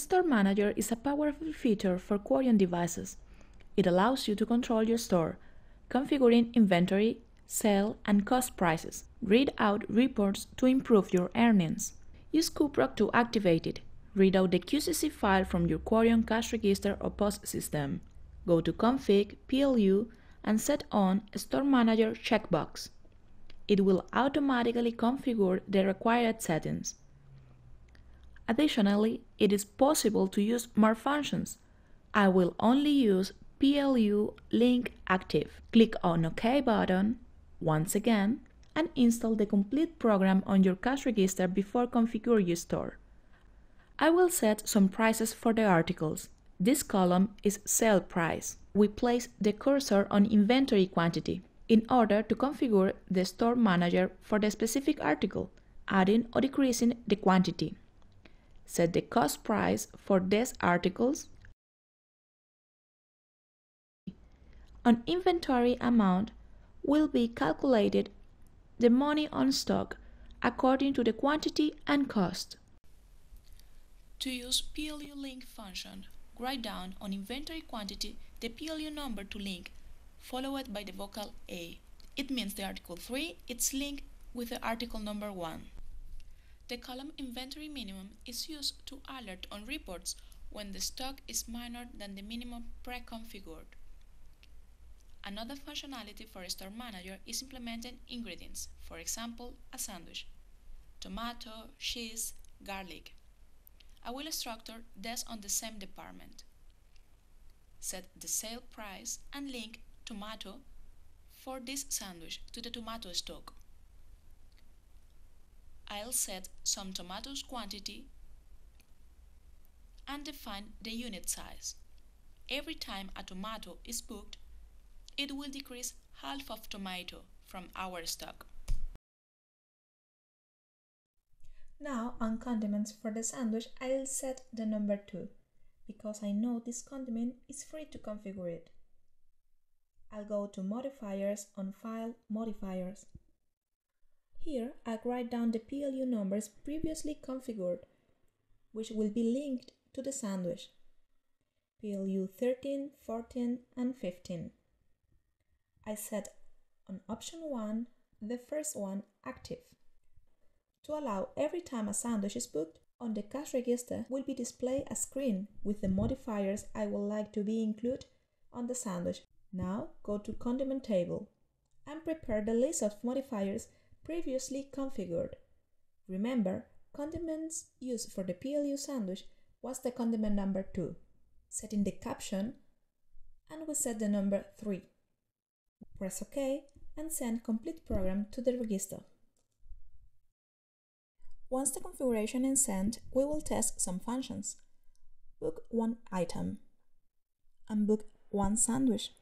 Store Manager is a powerful feature for Quorion devices. It allows you to control your store, configuring inventory, sale, and cost prices. Read out reports to improve your earnings. Use QProg to activate it. Read out the QCC file from your Quorion cash register or POS system. Go to Config, PLU, and set on Store Manager checkbox. It will automatically configure the required settings. Additionally, it is possible to use more functions. I will only use PLU link active. Click on OK button once again and install the complete program on your cash register before configure your store. I will set some prices for the articles. This column is sale price. We place the cursor on inventory quantity in order to configure the store manager for the specific article, adding or decreasing the quantity. Set the cost price for these articles on inventory amount will be calculated the money on stock according to the quantity and cost. To use PLU link function, write down on inventory quantity the PLU number to link, followed by the vocal A. It means the article 3 is linked with the article number 1. The column inventory minimum is used to alert on reports when the stock is minor than the minimum pre-configured. Another functionality for store manager is implementing ingredients, for example, a sandwich, tomato, cheese, garlic. I will structure this on the same department. Set the sale price and link tomato for this sandwich to the tomato stock. I'll set some tomatoes quantity and define the unit size. Every time a tomato is booked, it will decrease half of tomato from our stock. Now on condiments for the sandwich I'll set the number 2 because I know this condiment is free to configure it. I'll go to modifiers on file modifiers. Here I'll write down the PLU numbers previously configured which will be linked to the sandwich. PLU 13, 14 and 15. I set on option 1 the first one active. To allow every time a sandwich is booked, on the cash register will be displayed a screen with the modifiers I would like to be included on the sandwich. Now go to condiment table and prepare the list of modifiers previously configured. Remember, condiments used for the PLU sandwich was the condiment number 2. Set in the caption and we set the number 3. Press OK and send complete program to the register. Once the configuration is sent, we will test some functions. Book one item and book one sandwich.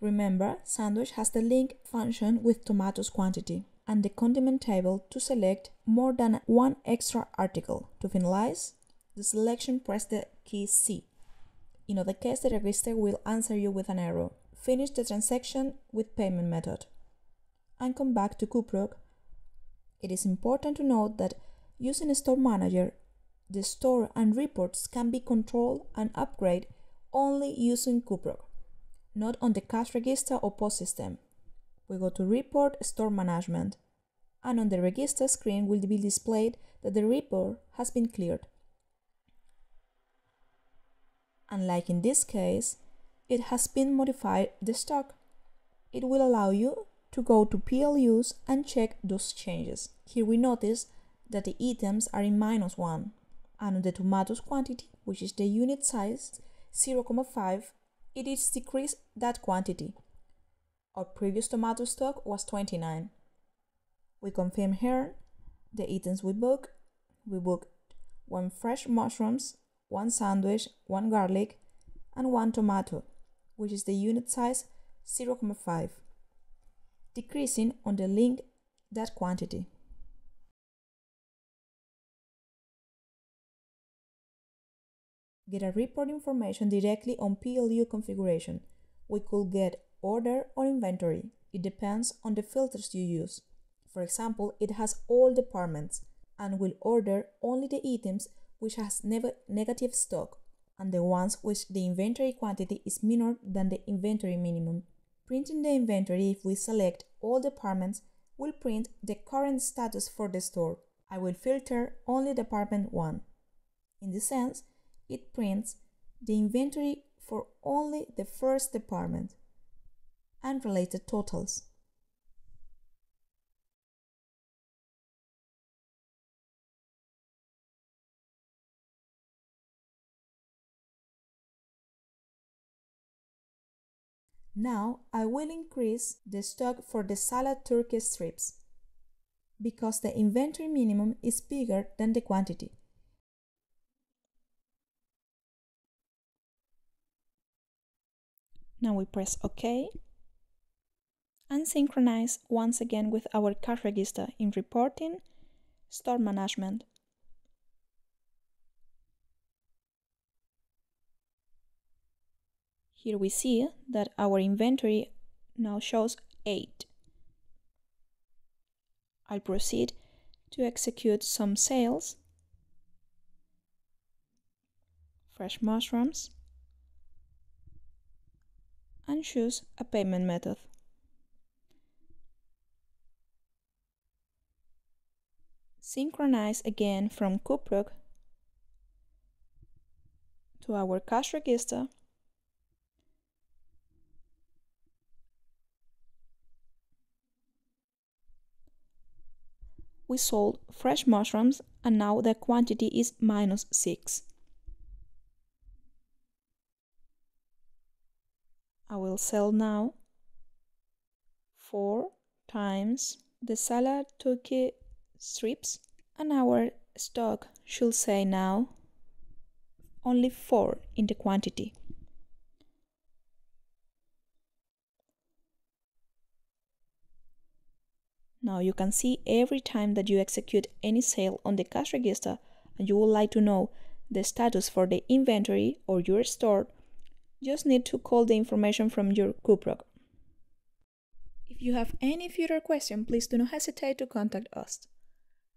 Remember, sandwich has the link function with tomatoes quantity and the condiment table to select more than one extra article. To finalize the selection, press the key C. In other case, the register will answer you with an error. Finish the transaction with payment method. And come back to QProg. It is important to note that using a store manager, the store and reports can be controlled and upgraded only using QProg, not on the cash register or POS system. We go to Report Store Management, and on the register screen will be displayed that the report has been cleared. Unlike in this case, it has been modified the stock. It will allow you to go to PLUs and check those changes. Here we notice that the items are in minus 1 and on the tomatoes quantity, which is the unit size 0,5, it is decreased that quantity. Our previous tomato stock was 29. We confirm here the items we booked. We booked one fresh mushrooms, one sandwich, one garlic, and one tomato which is the unit size 0.5, decreasing on the link that quantity. Get a report information directly on PLU configuration. We could get order or inventory. It depends on the filters you use. For example, it has all departments and will order only the items which has ne negative stock and the ones which the inventory quantity is minor than the inventory minimum. Printing the inventory if we select all departments will print the current status for the store. I will filter only department 1. In this sense, it prints the inventory for only the first department and related totals. Now I will increase the stock for the salad turkey strips because the inventory minimum is bigger than the quantity. Now we press OK and synchronize once again with our cash register in reporting, store management. Here we see that our inventory now shows 8. I'll proceed to execute some sales, fresh mushrooms, and choose a payment method. Synchronize again from QProg to our cash register we sold fresh mushrooms and now the quantity is minus 6. I will sell now 4 times the salad turkey strips and our stock should say now only 4 in the quantity. Now you can see every time that you execute any sale on the cash register and you would like to know the status for the inventory or your store, just need to call the information from your QProg. If you have any further question, please do not hesitate to contact us.